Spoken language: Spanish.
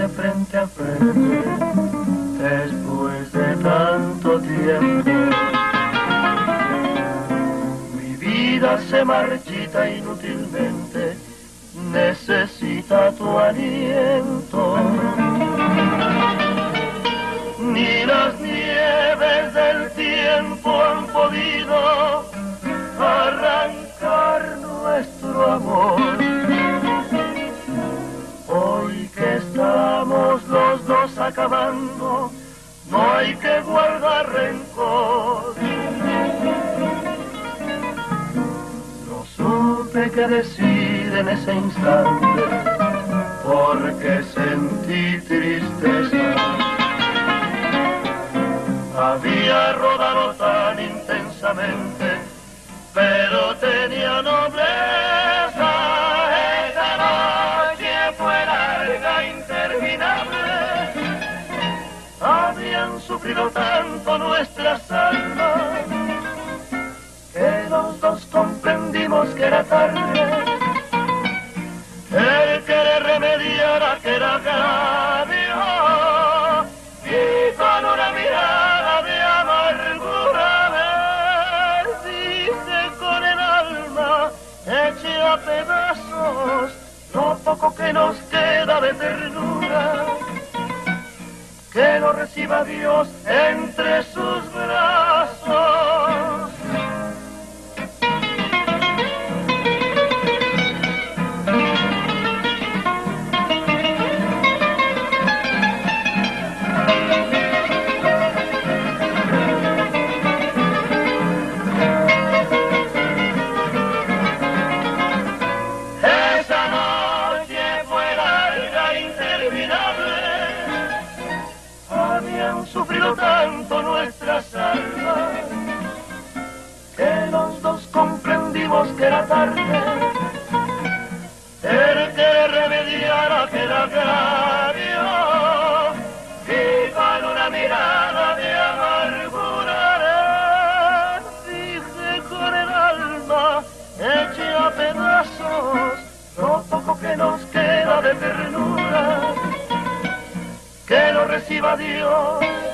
nuevamente frente a frente después de tanto tiempo. Mi vida se marchita inútilmente, necesita tu aliento. Acabando, no hay que guardar rencor. No supe qué decir en ese instante, porque sentí tristeza. Había rodado tan intensamente, pero tenía nobleza. Sufrido tanto nuestras almas que los dos comprendimos que era tarde. El querer remediar aquel agravio y con una mirada de amargura me dice con el alma hecha a pedazos lo poco que nos queda de ternura que lo reciba Dios entre sus brazos. Era tarde. El que remediar aquel agravio y con una mirada de amargura dije con el alma eche a pedazos lo poco que nos queda de ternura que lo reciba Dios